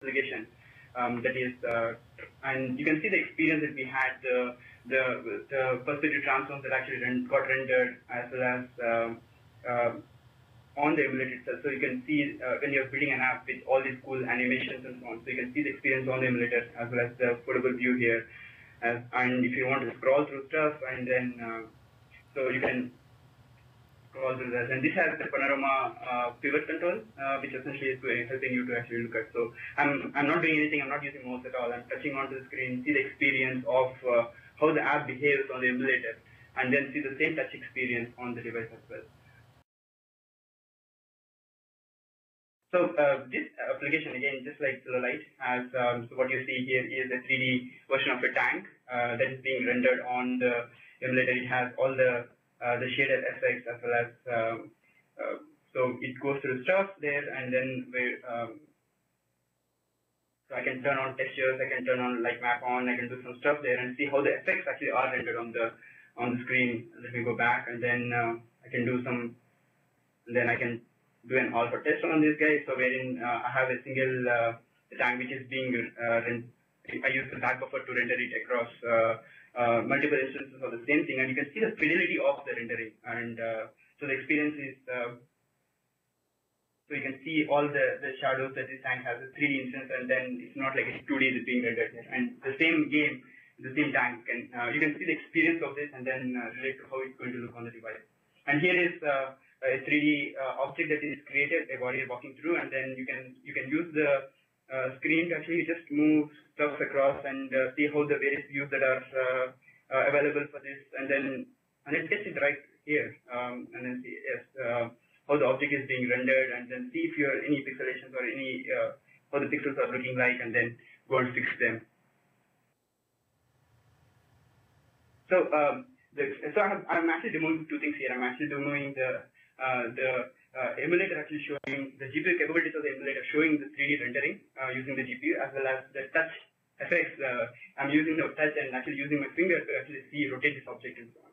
application um, that is, uh, and you can see the experience that we had, the, the, the perspective transforms that actually got rendered as well as uh, on the emulator itself. So you can see uh, when you're building an app with all these cool animations and so on. So you can see the experience on the emulator as well as the portable view here. As, and if you want to scroll through stuff and then, uh, so you can scroll through that. And this has the panorama uh, pivot control, uh, which essentially is helping you to actually look at. So I'm, I'm not doing anything, I'm not using mouse at all. I'm touching onto the screen, see the experience of uh, how the app behaves on the emulator, and then see the same touch experience on the device as well. So uh, this application again, just like Silverlight, has um, so what you see here is a 3D version of a tank uh, that is being rendered on the emulator. It has all the the shaded effects as well as um, uh, so it goes through stuff there, and then we um, so I can turn on textures, I can turn on like map on, I can do some stuff there and see how the effects actually are rendered on the on the screen. Let me go back and then uh, I can do some, and then I can do an alpha test on this guy. So wherein uh, I have a single uh, tank which is being uh, I use the back buffer to render it across uh, uh, multiple instances of the same thing, and you can see the fidelity of the rendering. And uh, so the experience is so you can see all the, the shadows that this tank has, a 3D instance, and then it's not like a 2D is being rendered here. And the same game, the same tank, can, uh, you can see the experience of this and then uh, relate to how it's going to look on the device. And here is uh, a 3D uh, object that is created, a body walking through, and then you can you can use the uh, screen actually just move stuff across and uh, see how the various views that are uh, uh, available for this, and then and it gets it right here, um, and then see yes, uh, how the object is being rendered, and then see if you have any pixelations or any uh, how the pixels are looking like, and then go and fix them. So um, the, so I'm, I'm actually demoing two things here. I'm actually demoing the the uh, emulator actually showing the GPU capabilities of the emulator showing the 3D rendering uh, using the GPU as well as the touch effects. I'm using the touch and actually using my finger to actually see rotate this object and so on.